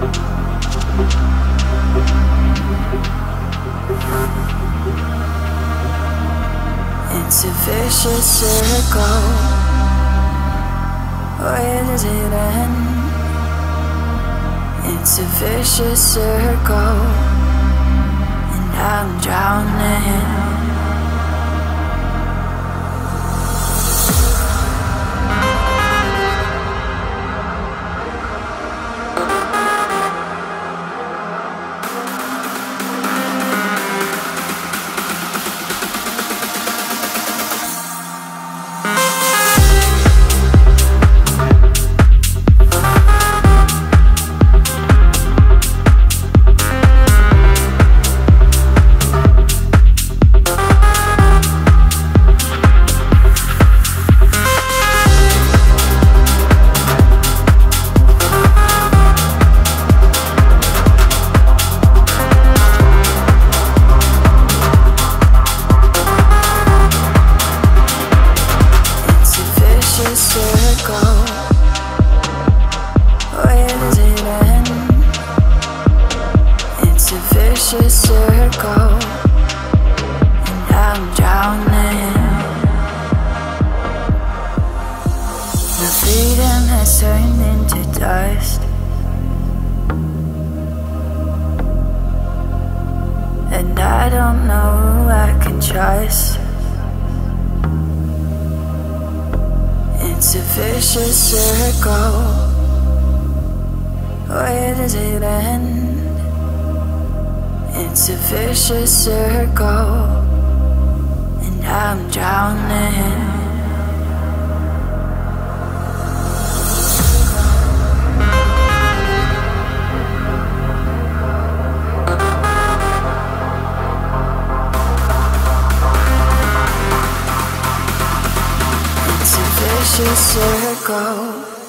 It's a vicious circle. Where does it end? It's a vicious circle, and I'm drowning. Vicious circle, and I'm drowning. My freedom has turned into dust, and I don't know who I can trust. It's a vicious circle. Where does it end? It's a vicious circle, and I'm drowning. It's a vicious circle.